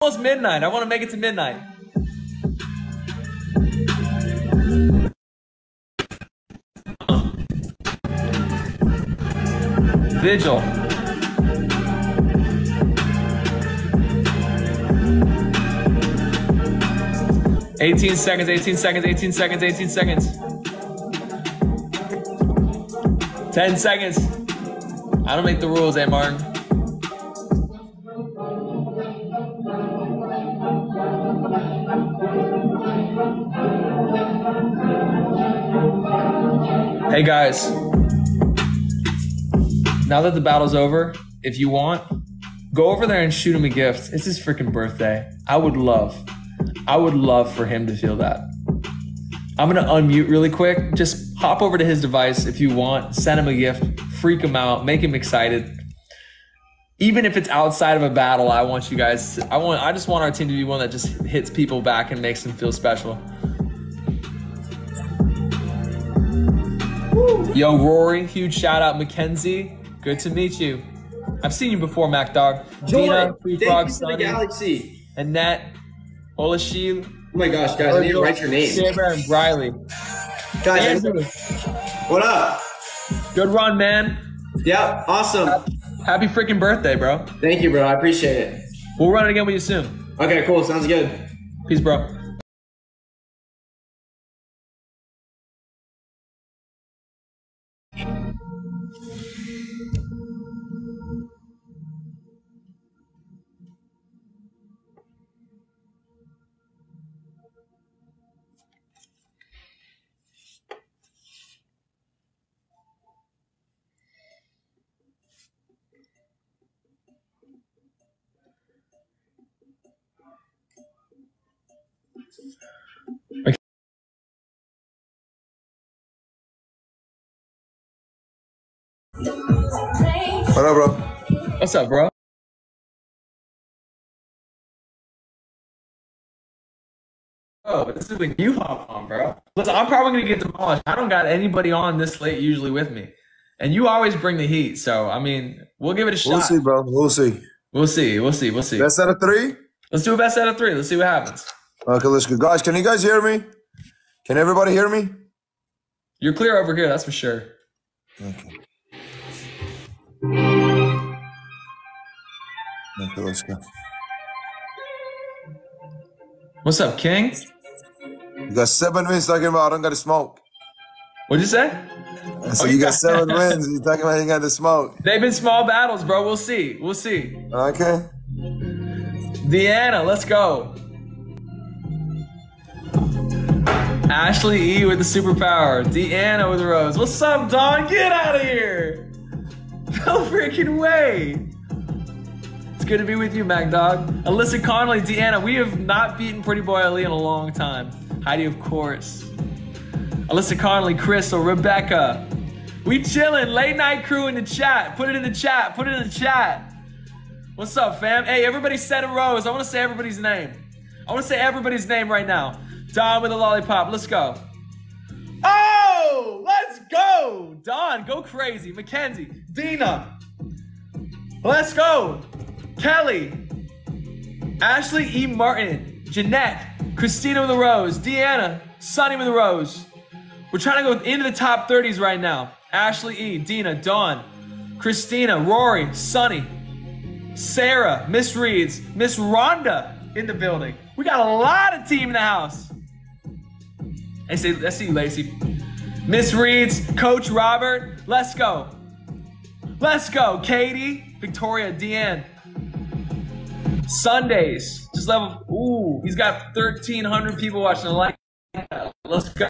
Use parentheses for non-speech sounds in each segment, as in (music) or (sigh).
almost midnight. I want to make it to midnight. Vigil. Eighteen seconds, eighteen seconds, eighteen seconds, eighteen seconds. Ten seconds. I don't make the rules, eh, Martin? Hey guys, now that the battle's over, if you want, go over there and shoot him a gift. It's his freaking birthday. I would love, I would love for him to feel that. I'm gonna unmute really quick. Just hop over to his device if you want, send him a gift, freak him out, make him excited. Even if it's outside of a battle, I want you guys, I want, I just want our team to be one that just hits people back and makes them feel special. Yo, Rory, huge shout out, Mackenzie. Good to meet you. I've seen you before, Mac Dog. Dina, Free thank Frog, you for the Sunny, galaxy. Annette, Olashil, Oh my gosh, guys, I need to write your name. Saber, and Briley. Guys, Andrew, what up? good run, man. Yeah, awesome. Happy freaking birthday, bro. Thank you, bro. I appreciate it. We'll run it again with you soon. Okay, cool. Sounds good. Peace, bro. What's up, bro? Oh, but this is when you hop on, bro. Listen, I'm probably gonna get demolished. I don't got anybody on this late usually with me, and you always bring the heat. So I mean, we'll give it a shot. We'll see, bro. We'll see. We'll see. We'll see. We'll see. Best out of three? Let's do a best out of three. Let's see what happens. Okay, let's go. Guys, can you guys hear me? Can everybody hear me? You're clear over here, that's for sure. Okay. Okay, let's go. What's up, King? You got seven wins talking about I don't got to smoke. What'd you say? I said Oh, you got- seven (laughs) wins. You talking about you got to smoke. They've been small battles, bro. We'll see. We'll see. Okay. Deanna, let's go. Ashley E with the superpower. Deanna with the rose. What's up, Don? Get out of here. (laughs) No freaking way. Good to be with you, Mac Dog. Alyssa Connolly, Deanna, we have not beaten Pretty Boy Ali in a long time. Heidi, of course. Alyssa Connolly, Crystal, Rebecca. We chilling. Late night crew in the chat. Put it in the chat. Put it in the chat. What's up, fam? Hey, everybody set a rose. I want to say everybody's name. I want to say everybody's name right now. Don with a lollipop. Let's go. Oh, let's go. Don, go crazy. Mackenzie, Dina. Let's go. Kelly, Ashley E. Martin, Jeanette, Christina with a rose, Deanna, Sunny with a rose. We're trying to go into the top 30s right now. Ashley E, Dina, Dawn, Christina, Rory, Sunny, Sarah, Miss Reeds, Miss Rhonda in the building. We got a lot of team in the house. I see, I see you, Lacey. Miss Reeds, Coach Robert, let's go. Let's go, Katie, Victoria, Deanne. Sundays, just level. Ooh, he's got 1,300 people watching. Like. Let's go.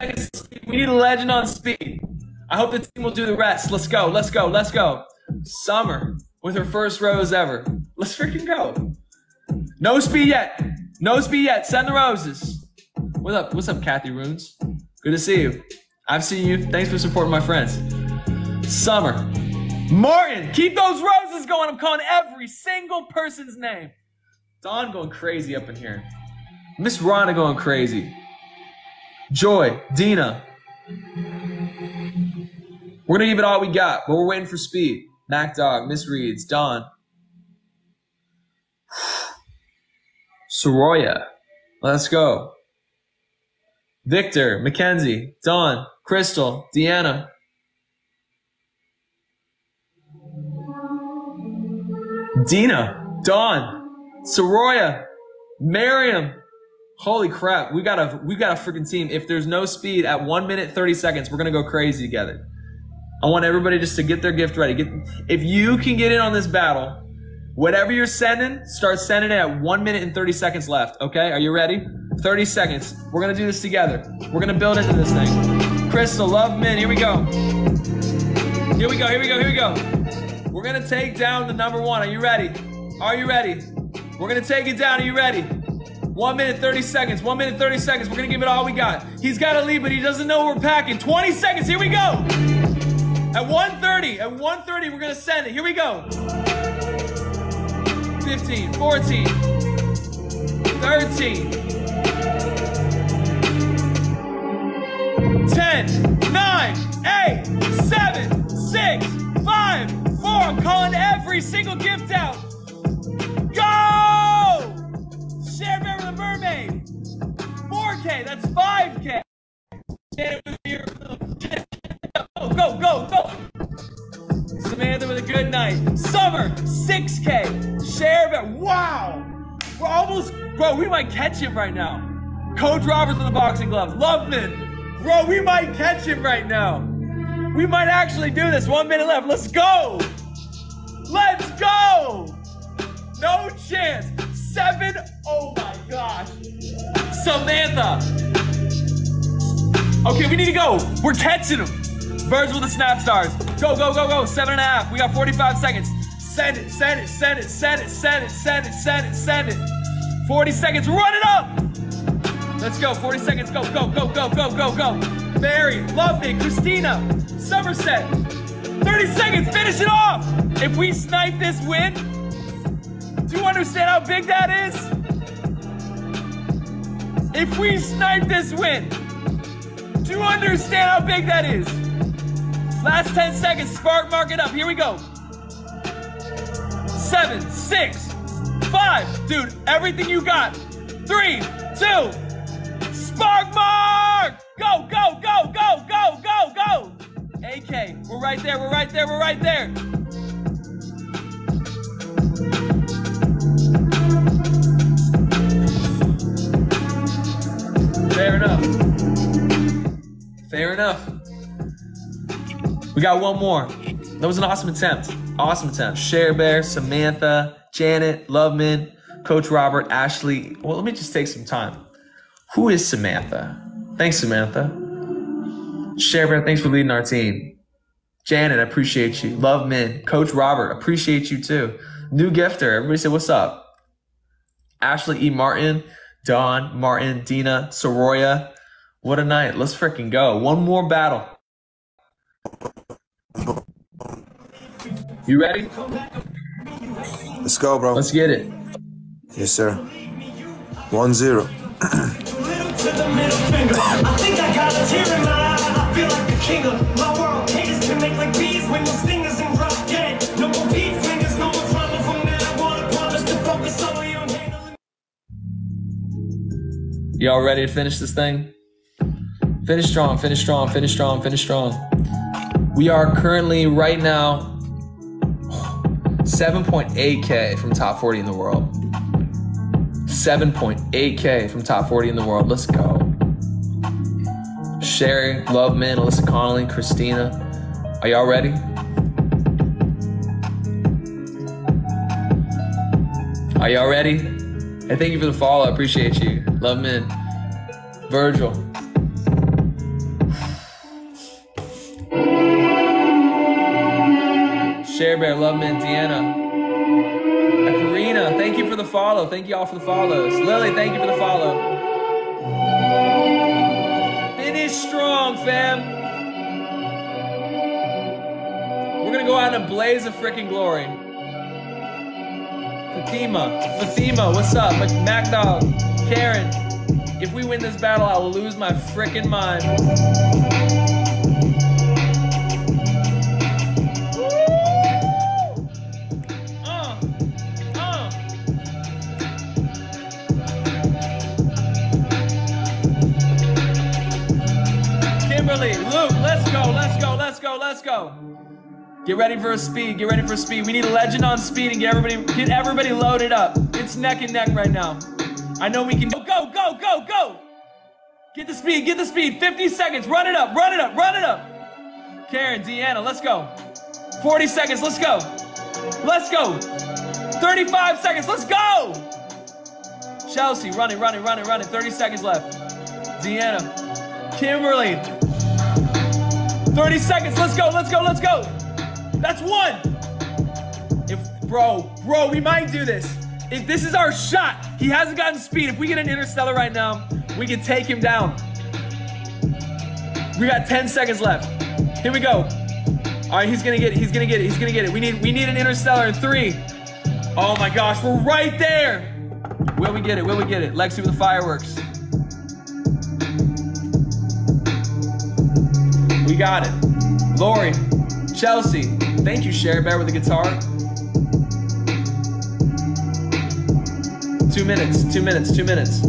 10. We need a legend on speed. I hope the team will do the rest. Let's go. Let's go. Let's go. Summer with her first rose ever. Let's freaking go. No speed yet. No speed yet. Send the roses. What's up? What's up, Kathy Runes? Good to see you. I've seen you. Thanks for supporting my friends. Summer. Martin, keep those roses going. I'm calling every single person's name. Don going crazy up in here. Miss Rhonda going crazy. Joy, Dina. We're gonna give it all we got, but we're waiting for speed. Mac Dog, Miss Reeds, Dawn. (sighs) Soroya. Let's go. Victor, Mackenzie, Don, Crystal, Deanna. Dina, Dawn, Soroya, Miriam. Holy crap, we got a we got a freaking team. If there's no speed at one minute thirty seconds, we're gonna go crazy together. I want everybody just to get their gift ready. Get if you can get in on this battle, whatever you're sending, start sending it at one minute and thirty seconds left. Okay, are you ready? Thirty seconds. We're gonna do this together. We're gonna build into this thing. Crystal, love men. Here we go. Here we go. Here we go. Here we go. We're gonna take down the number one. Are you ready? Are you ready? We're gonna take it down. Are you ready? One minute, 30 seconds. One minute, 30 seconds. We're gonna give it all we got. He's got a lead, but he doesn't know we're packing. 20 seconds. Here we go. At 1.30, at 1.30, we're gonna send it. Here we go. 15, 14, 13, 10, 9, 8, 7, 6, 5, 4. I'm calling every single gift out. Go! Share with a mermaid. 4K, that's 5K. Stand it with your Go, go, go, go. Samantha with a good night. Summer, 6K. Share Bear, wow. We're almost, bro, we might catch him right now. Coach Roberts with the boxing gloves. Loveman, bro, we might catch him right now. We might actually do this. One minute left. Let's go. Let's go. No chance. Seven. Oh my gosh. Samantha. Okay, we need to go. We're catching him. Birds with the snap stars. Go, go, go, go. Seven and a half. We got 45 seconds. Send it, send it, send it, send it, send it, send it, send it, send it. 40 seconds. Run it up. Let's go. 40 seconds. Go, go, go, go, go, go, go. Mary, Love Me, Christina, Somerset. 30 seconds. Finish it off. If we snipe this win, do you understand how big that is? If we snipe this win, do you understand how big that is? Last 10 seconds, spark mark it up. Here we go. Seven, six, five. Dude, everything you got. Three, two, spark mark! Go, go, go, go, go, go, go! AK, we're right there, we're right there, we're right there. Fair enough. Fair enough. We got one more. That was an awesome attempt. Awesome attempt. Share Bear, Samantha, Janet, Loveman, Coach Robert, Ashley. Well, let me just take some time. Who is Samantha? Thanks, Samantha. Share thanks for leading our team. Janet, I appreciate you. Love Min. Coach Robert, appreciate you too. New gifter, everybody say what's up. Ashley E. Martin, Don Martin, Dina, Soroya. What a night. Let's freaking go. One more battle. You ready? Let's go, bro. Let's get it. Yes, sir. One zero. (clears throat) to the middle finger. I think I got a tear in my eye. I feel like the king of my world. Haters can make like bees no stingers and drop dead. No more beef fingers, no more from promise to focus handling. Y'all ready to finish this thing? Finish strong, finish strong, finish strong, finish strong. We are currently, right now, 7.8K from top 40 in the world. 7.8K from top 40 in the world. Let's go. Sherry, Loveman, Alyssa Connolly, Christina. Are y'all ready? Are y'all ready? Hey, thank you for the follow. I appreciate you. Loveman, Virgil. Share Bear, Loveman, Deanna. Karina, thank you for the follow. Thank you all for the follows. Lily, thank you for the follow. a blaze of freaking glory. Fatima, Fatima, what's up? MacDog, Karen, if we win this battle, I'll lose my freaking mind. Luke, let's go, let's go, let's go, let's go. Get ready for a speed. Get ready for speed. We need a legend on speed and get everybody get everybody loaded up. It's neck and neck right now. I know we can go, go, go, go, go. Get the speed, get the speed. 50 seconds. Run it up, run it up, run it up. Karen, Deanna, let's go. 40 seconds, let's go. Let's go. 35 seconds, let's go. Chelsea, running, running, running, running. 30 seconds left. Deanna, Kimberly, 30 seconds. Let's go, let's go, let's go. That's one. If bro, bro, we might do this. If this is our shot, he hasn't gotten speed. If we get an interstellar right now, we can take him down. We got 10 seconds left. Here we go. All right, he's gonna get it. He's gonna get it. He's gonna get it. We need we need an interstellar in three. Oh my gosh, we're right there. Will we get it? Will we get it? Lexi with the fireworks. We got it. Lori, Chelsea. Thank you, Sherry Bear with the guitar. Two minutes, two minutes, two minutes.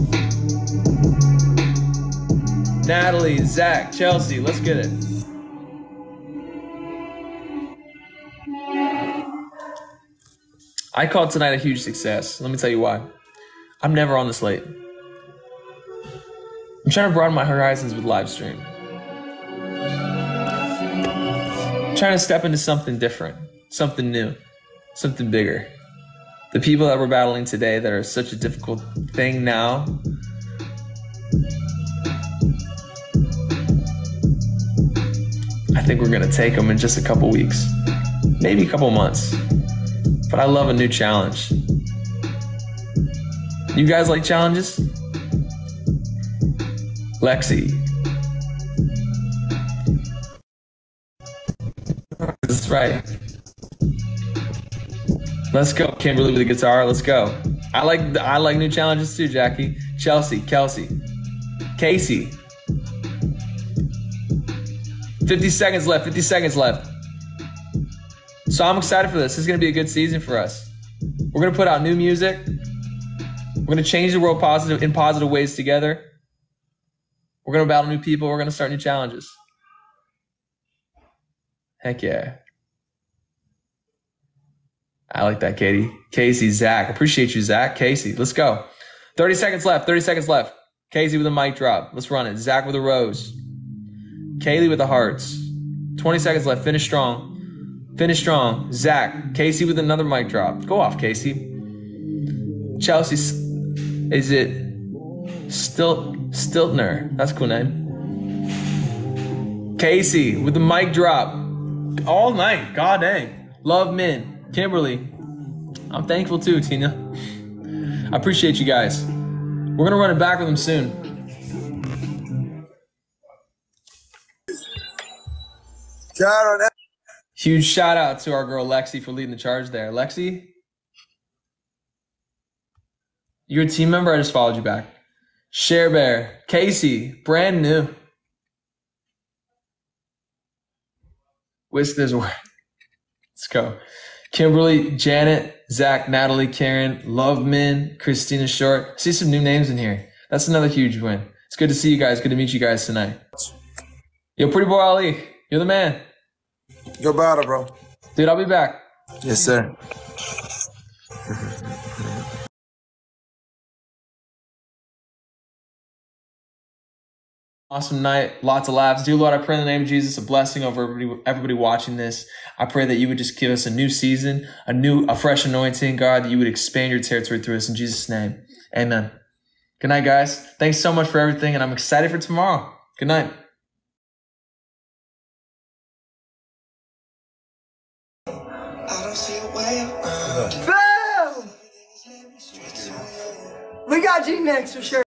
Natalie, Zach, Chelsea, let's get it. I called tonight a huge success. Let me tell you why. I'm never on this late. I'm trying to broaden my horizons with live stream. Trying to step into something different, something new, something bigger. The people that we're battling today that are such a difficult thing now. I think we're gonna take them in just a couple weeks, maybe a couple months. But I love a new challenge. You guys like challenges? Lexi. Right. Let's go, Kimberly with the guitar. Let's go. I like I like new challenges too, Jackie. Chelsea, Kelsey, Casey. 50 seconds left. 50 seconds left. So I'm excited for this. This is gonna be a good season for us. We're gonna put out new music. We're gonna change the world positive in positive ways together. We're gonna battle new people. We're gonna start new challenges. Heck yeah. I like that, Katie. Casey, Zach. Appreciate you, Zach. Casey, let's go. 30 seconds left. 30 seconds left. Casey with a mic drop. Let's run it. Zach with a rose. Kaylee with the hearts. 20 seconds left. Finish strong. Finish strong. Zach. Casey with another mic drop. Go off, Casey. Chelsea. Is it Stilt Stiltner? That's a cool name. Casey with the mic drop. All night. God dang. Love Min. Kimberly. I'm thankful too, Tina. I appreciate you guys. We're gonna run it back with them soon. Huge shout out to our girl Lexi for leading the charge there. Lexi, you're a team member. I just followed you back. Share Bear, Casey, brand new. Wish this word. Let's go. Kimberly, Janet, Zach, Natalie, Karen, Love Min, Christina Short. See some new names in here. That's another huge win. It's good to see you guys. Good to meet you guys tonight. Yo, pretty boy Ali, you're the man. go battle, bro. Dude, I'll be back. Yes, sir. Awesome night, lots of laughs. Dear Lord, I pray in the name of Jesus a blessing over everybody, everybody watching this. I pray that you would just give us a new season, a new, a fresh anointing, God, that you would expand your territory through us in Jesus' name. Amen. Good night, guys. Thanks so much for everything, and I'm excited for tomorrow. Good night. We got G next for sure.